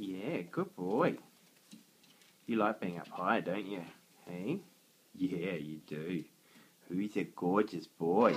Yeah, good boy. You like being up high, don't you? Hey? Yeah, you do. Who's a gorgeous boy?